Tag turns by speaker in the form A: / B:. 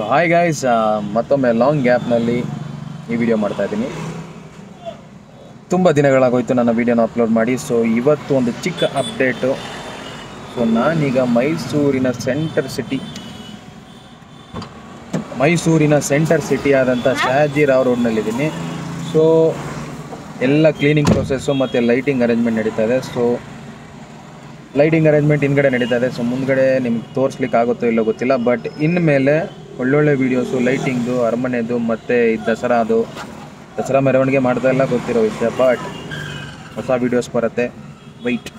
A: So hi guys ಮತ್ತೊಮ್ಮೆ long ಗ್ಯಾಪ್ನಲ್ಲಿ ಈ ವಿಡಿಯೋ ಮಾಡ್ತಾ ಇದ್ದೀನಿ. ತುಂಬ ದಿನಗಳಾಗೋಯ್ತು ನನ್ನ ವಿಡಿಯೋನ ಅಪ್ಲೋಡ್ ಮಾಡಿ ಸೊ ಇವತ್ತು ಒಂದು ಚಿಕ್ಕ ಅಪ್ಡೇಟು ಸೊ ನಾನೀಗ ಮೈಸೂರಿನ ಸೆಂಟರ್ ಸಿಟಿ ಮೈಸೂರಿನ ಸೆಂಟರ್ ಸಿಟಿ ಆದಂಥ ಶಹಾಜಿರಾವ್ ರೋಡ್ನಲ್ಲಿದ್ದೀನಿ ಸೊ ಎಲ್ಲ ಕ್ಲೀನಿಂಗ್ ಪ್ರೊಸೆಸ್ಸು ಮತ್ತು ಲೈಟಿಂಗ್ ಅರೇಂಜ್ಮೆಂಟ್ ನಡೀತಾ ಇದೆ. ಸೊ ಲೈಟಿಂಗ್ ಅರೇಂಜ್ಮೆಂಟ್ ಹಿಂದ್ಗಡೆ ನಡೀತಾ ಇದೆ. ಸೊ ಮುಂದ್ಗಡೆ ನಿಮ್ಗೆ ತೋರಿಸ್ಲಿಕ್ಕೆ ಆಗುತ್ತೋ ಇಲ್ಲೋ ಗೊತ್ತಿಲ್ಲ ಬಟ್ ಇನ್ಮೇಲೆ ಒಳ್ಳೊಳ್ಳೆ ವೀಡಿಯೋಸು ಲೈಟಿಂಗ್ದು ಅರಮನೆದು, ಮತ್ತು ದಸರಾದು. ದಸರಾ ಮೆರವಣಿಗೆ ಮಾಡ್ತಾ ಎಲ್ಲ ಗೊತ್ತಿರೋ ವಿಷಯ ಬಟ್ ಹೊಸ ವೀಡಿಯೋಸ್ ಬರುತ್ತೆ. ವೈಟ್